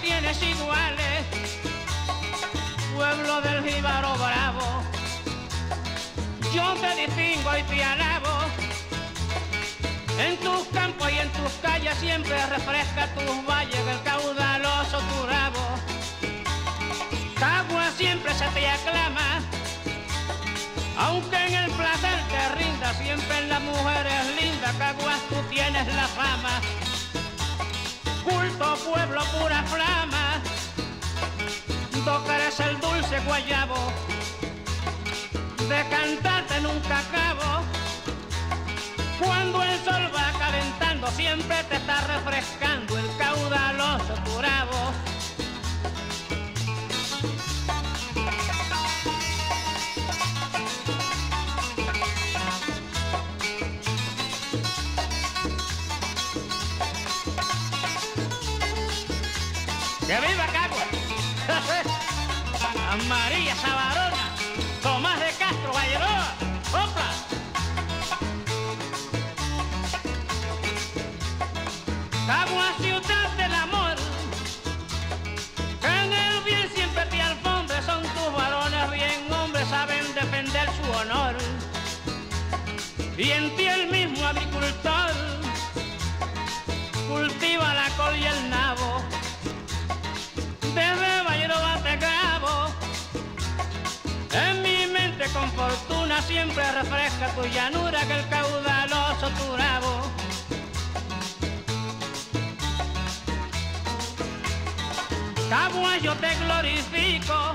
tienes iguales, pueblo del jíbaro bravo. Yo te distingo y te alabo. En tus campos y en tus calles siempre refresca tus valles del caudaloso Turabo. Cagua siempre se te aclama, aunque en el placer te rinda, siempre en las mujeres lindas, Caguas tú tienes la fama. Culto pueblo pura flama, eres el dulce guayabo, de cantarte nunca acabo. Cuando el sol va calentando, siempre te está refrescando el caudaloso turabo. ¡Que viva Cagua! María Sabarona, Tomás de Castro Valleroa, ¡Opa! Cagua, ciudad del amor, que en el bien siempre te alfombre, son tus varones bien hombres, saben defender su honor. Y en ti el mismo agricultor fortuna siempre refresca tu llanura que el caudaloso turabo. Cagua yo te glorifico,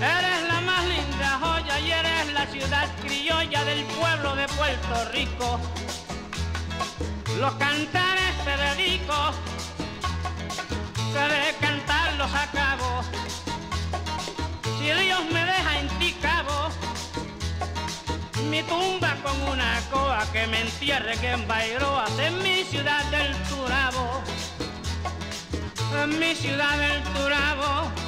eres la más linda joya y eres la ciudad criolla del pueblo de Puerto Rico. Los cantares te dedico mi tumba con una coa que me entierre que en Bairoas, en mi ciudad del Turabo, en mi ciudad del Turabo.